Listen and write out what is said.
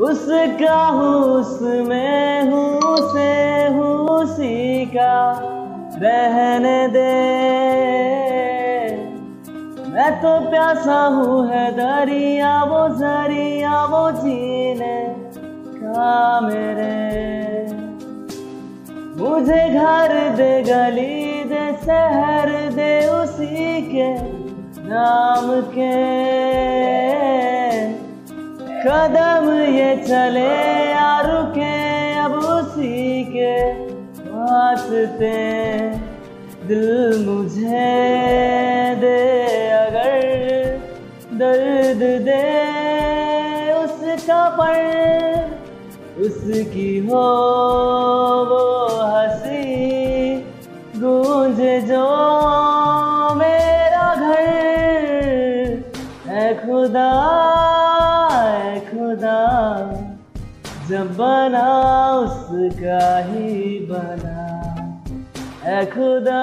उसका हूँ उसमें हूँ, से हूँ का रहने दे। मैं तो प्यासा हूँ, है दरिया, वो ज़रिया, वो जीने का मेरे। मुझे घर दे, गली दे, शहर दे, उसी के नाम के। कदम ये चले या रुके, अब उसी के वास्ते दिल मुझे दे, अगर दर्द दे उसका पर उसकी हो वो हँसी गूंज जो खुदा खुदा जब बना उसका ही बना। है खुदा